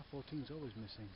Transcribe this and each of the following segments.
14's always missing.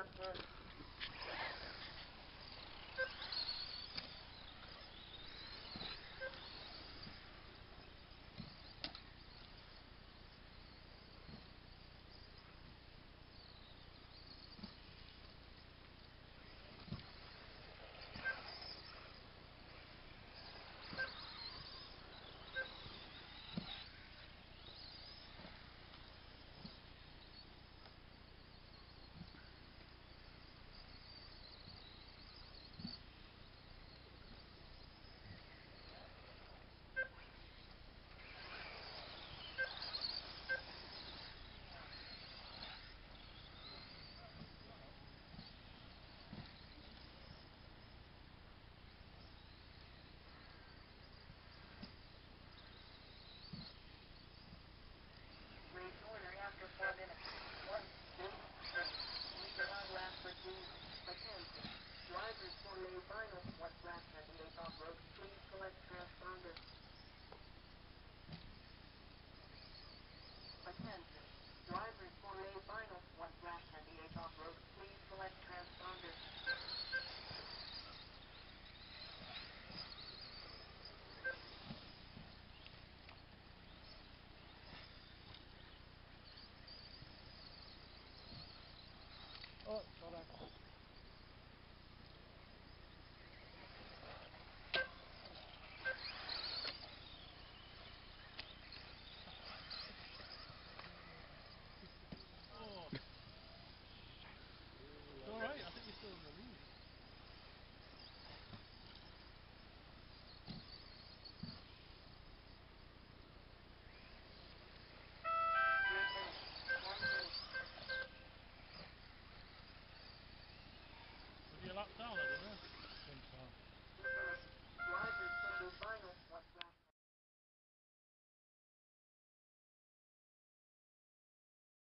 Yeah, right. Again,